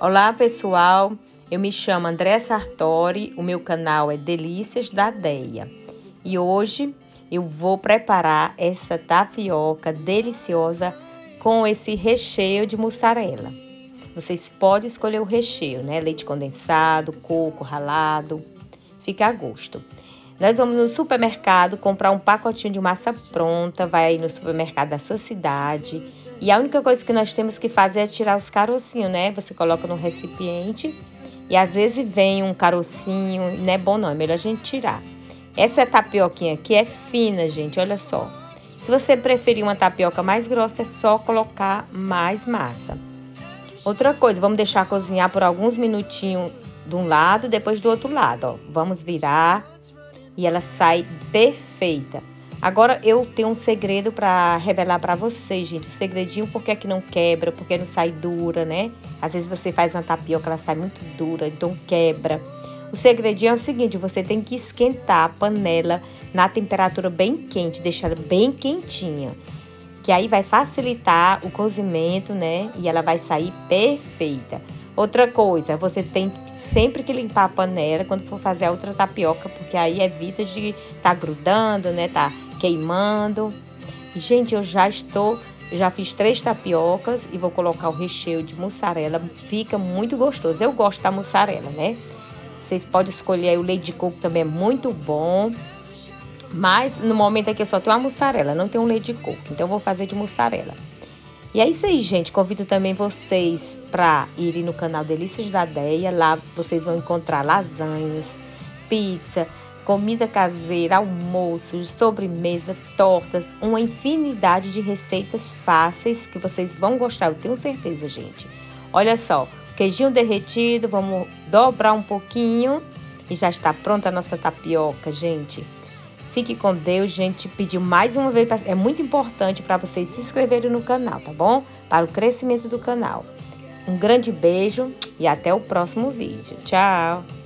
Olá pessoal, eu me chamo André Sartori, o meu canal é Delícias da Deia e hoje eu vou preparar essa tapioca deliciosa com esse recheio de mussarela. Vocês podem escolher o recheio, né? Leite condensado, coco ralado, fica a gosto. Nós vamos no supermercado comprar um pacotinho de massa pronta, vai aí no supermercado da sua cidade. E a única coisa que nós temos que fazer é tirar os carocinhos, né? Você coloca no recipiente e às vezes vem um carocinho, não é bom não, é melhor a gente tirar. Essa tapioquinha aqui é fina, gente, olha só. Se você preferir uma tapioca mais grossa, é só colocar mais massa. Outra coisa, vamos deixar cozinhar por alguns minutinhos de um lado, depois do outro lado, ó. Vamos virar e ela sai perfeita. Agora eu tenho um segredo para revelar para vocês, gente. O segredinho porque é que não quebra, porque não sai dura, né? Às vezes você faz uma tapioca, ela sai muito dura, então quebra. O segredinho é o seguinte, você tem que esquentar a panela na temperatura bem quente, deixar ela bem quentinha. Que aí vai facilitar o cozimento, né? E ela vai sair perfeita. Outra coisa, você tem sempre que limpar a panela quando for fazer a outra tapioca, porque aí evita de tá grudando, né? Tá queimando. Gente, eu já estou, já fiz três tapiocas e vou colocar o recheio de mussarela. Fica muito gostoso. Eu gosto da mussarela, né? Vocês podem escolher aí o leite de coco também é muito bom. Mas no momento aqui eu só tenho a mussarela, não tenho um leite de coco. Então eu vou fazer de mussarela. E é isso aí, gente. Convido também vocês para irem no canal Delícias da Deia. Lá vocês vão encontrar lasanhas, pizza, comida caseira, almoços, sobremesa, tortas, uma infinidade de receitas fáceis que vocês vão gostar, eu tenho certeza, gente. Olha só, queijinho derretido, vamos dobrar um pouquinho e já está pronta a nossa tapioca, gente. Fique com Deus, gente. Pediu mais uma vez, é muito importante para vocês se inscreverem no canal, tá bom? Para o crescimento do canal. Um grande beijo e até o próximo vídeo. Tchau!